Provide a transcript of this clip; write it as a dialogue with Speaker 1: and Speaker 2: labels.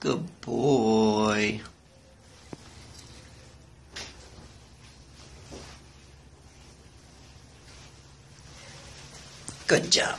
Speaker 1: Good boy. Good job.